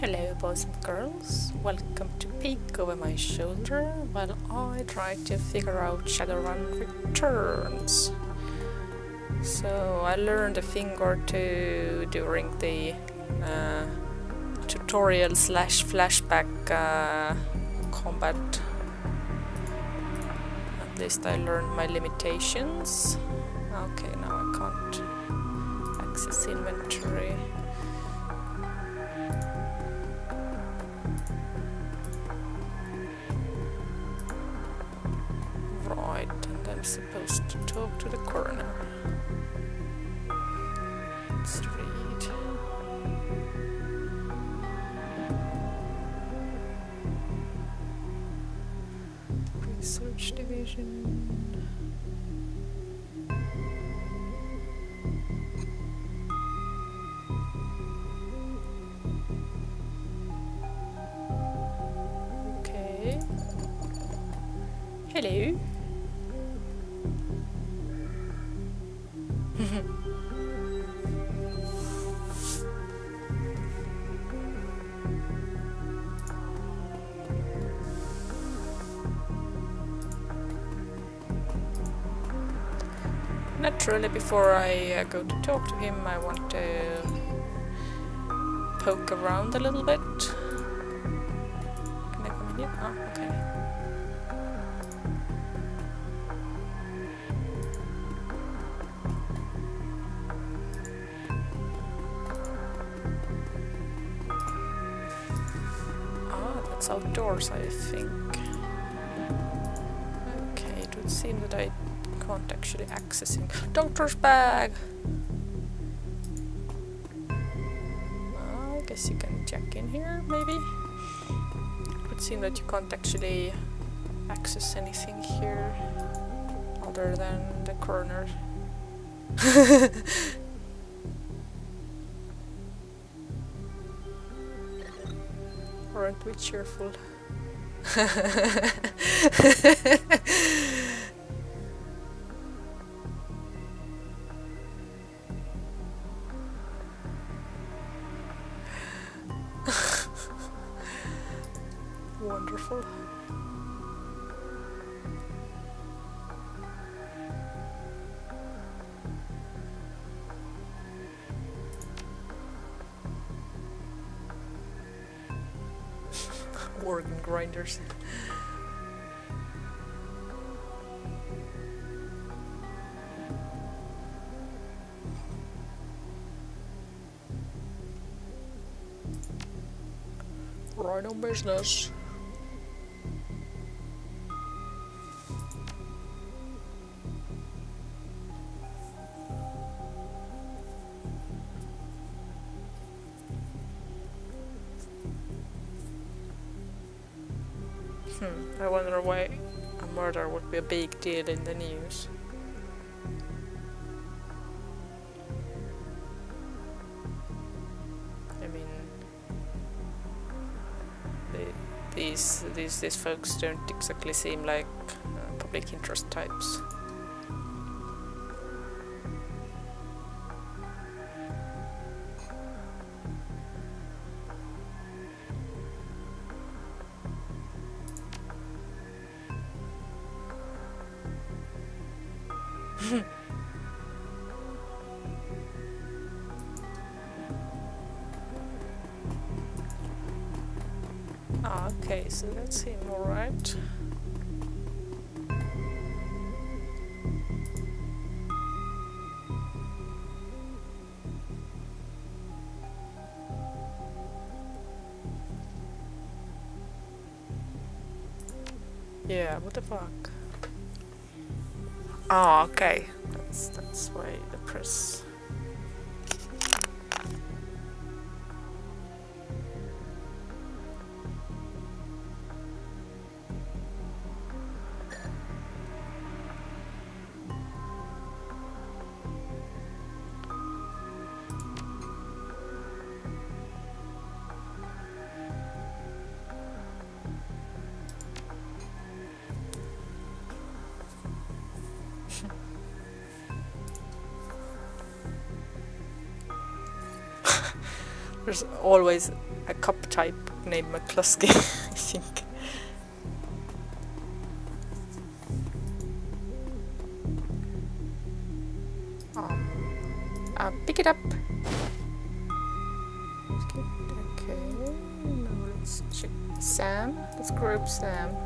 Hello boys and girls, welcome to Peek Over My Shoulder while I try to figure out Shadowrun Returns. So I learned a thing or two during the uh, tutorial slash flashback uh, combat. At least I learned my limitations. Okay, now I can't access inventory. I'm supposed to talk to the coroner. Read. Research division. Okay. Hello. Naturally, before I uh, go to talk to him, I want to poke around a little bit. Can I come in here? Oh, okay. Ah, that's outdoors, I think. Okay, it would seem that I can't actually access him. Doctor's bag! I guess you can check in here, maybe? It would seem that you can't actually access anything here other than the coroner. Aren't we cheerful? Wonderful. Organ grinders. Right business. Hmm, I wonder why a murder would be a big deal in the news. I mean, they, these these these folks don't exactly seem like uh, public interest types. Ah, okay, so that's him, alright. Yeah, what the fuck? Oh, okay. That's that's why the press. There's always a cup type named McCluskey, I think. Um, pick it up. Okay, now let's check Sam. Let's group Sam.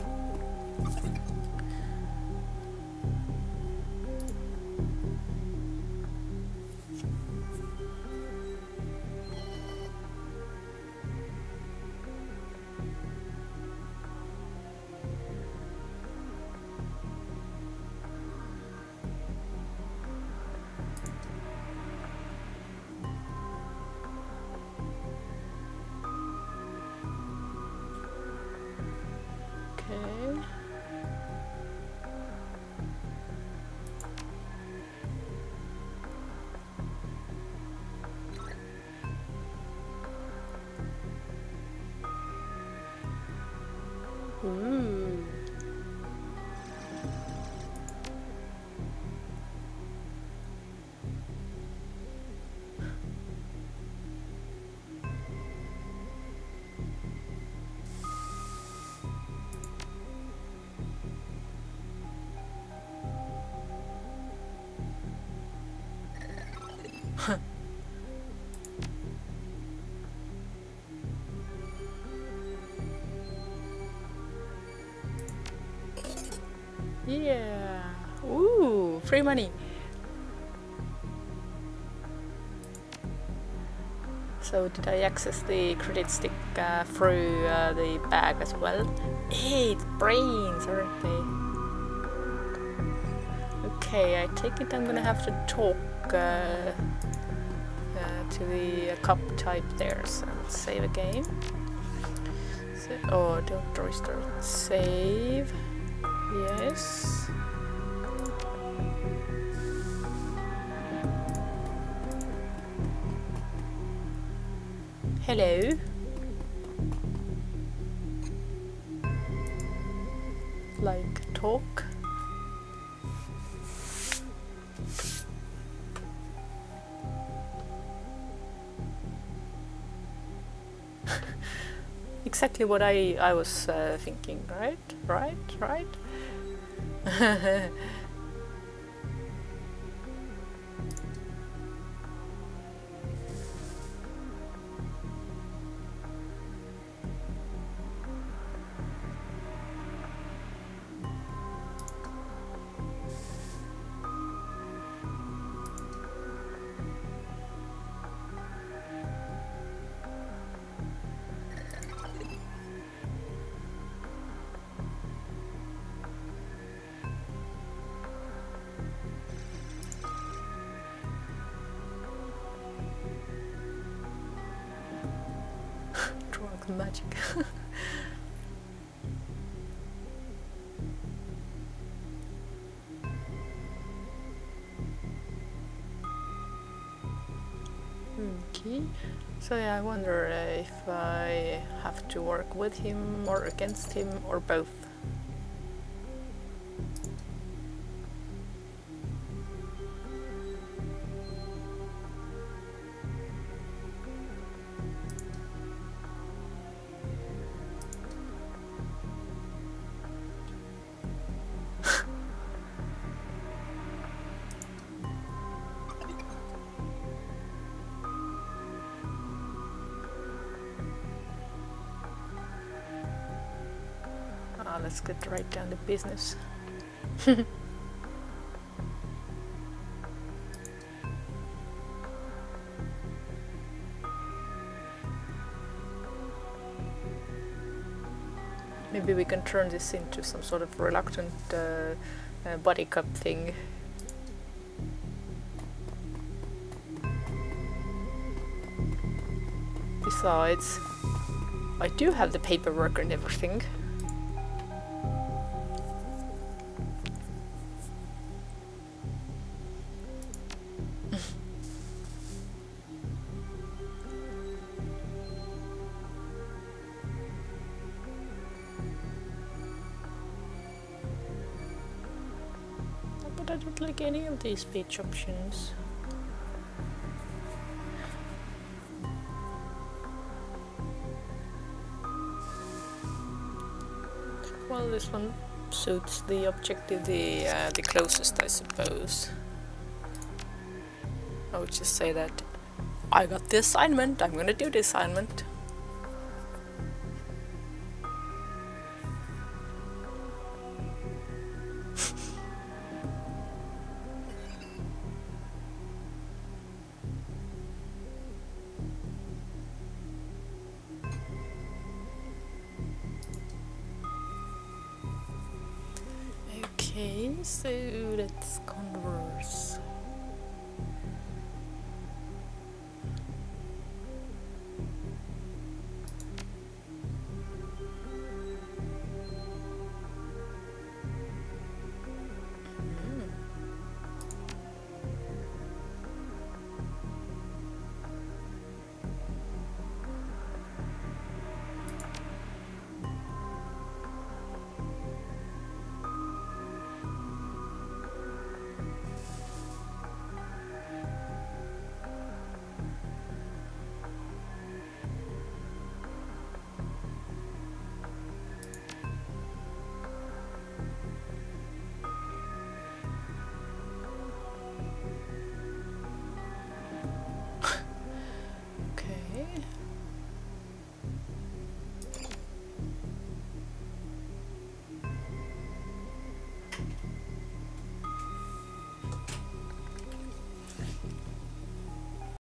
Yeah. Ooh, free money. So did I access the credit stick uh, through uh, the bag as well? Hey, it's brains, aren't they? Okay, I take it I'm gonna have to talk uh, uh, to the uh, cup type there. So let's save a game. So, oh, don't restart. Save. Yes. Hello. Like talk. exactly what I I was uh, thinking. Right, right, right. 呵呵。Magic. okay. So yeah, I wonder if I have to work with him or against him or both. Let's get right down to business. Maybe we can turn this into some sort of reluctant uh, uh, body cup thing. Besides, I do have the paperwork and everything. but I don't like any of these page options. Well, this one suits the objective the, uh, the closest, I suppose. I would just say that I got the assignment, I'm gonna do the assignment. Okay, so let's converse.